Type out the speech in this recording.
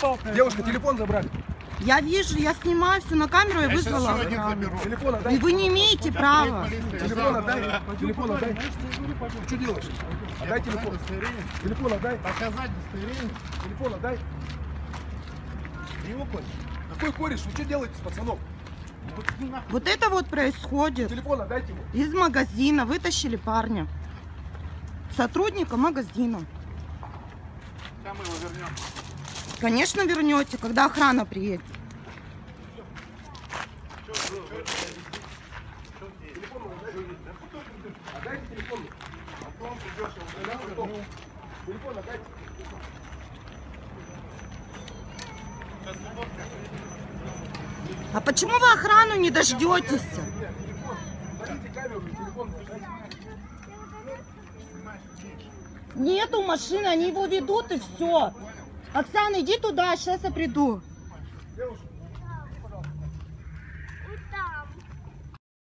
палкой. Девушка, телефон забрали. Я вижу, я снимаю все на камеру, сейчас вызвала. Телефон И отдай. вы не имеете права. Телефон отдай. Телефон отдай. Что делаешь? Отдай телефон. Телефон отдай. Показать удостоверение. Телефон отдай. Его кореш. Какой кореш? Вы что делаете с пацаном? Вот это вот происходит. Телефон отдайте ему. Из магазина вытащили парня. Сотрудника магазина. Сейчас мы его вернем. Конечно, вернете, когда охрана приедет. А почему вы охрану не дождетесь? Нету машины, они его ведут и все. Оксана, иди туда, сейчас я приду. Девушка,